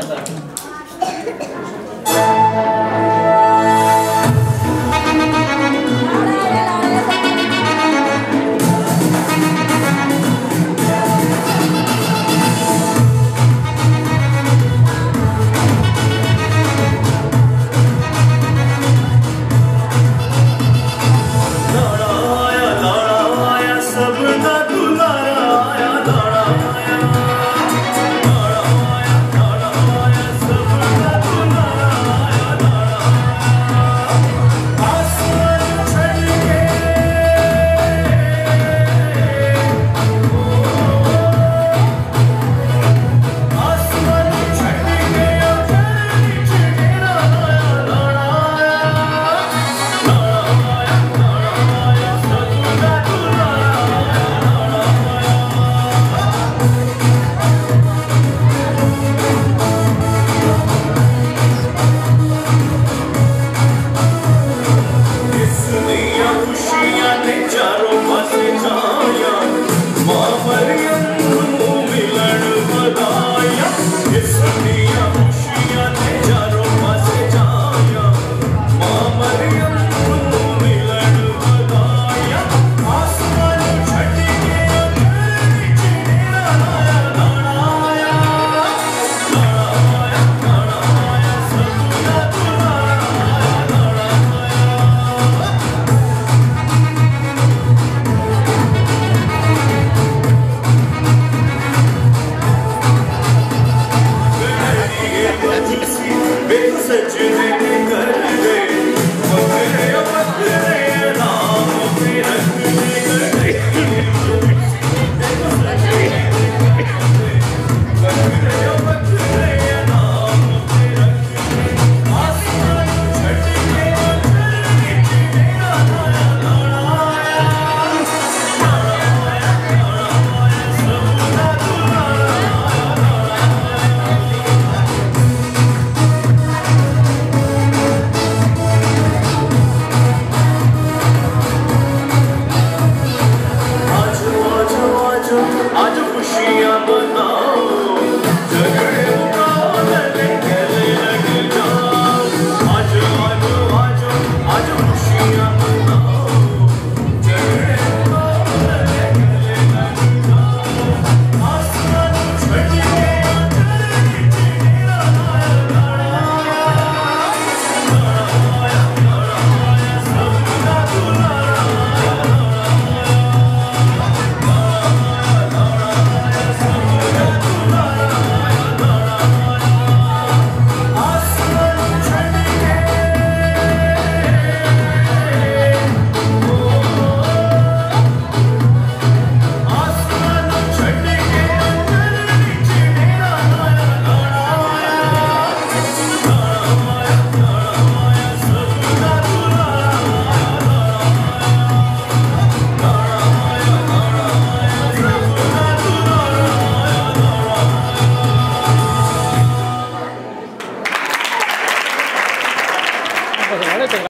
Obrigada. Thank you.